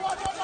Let's go!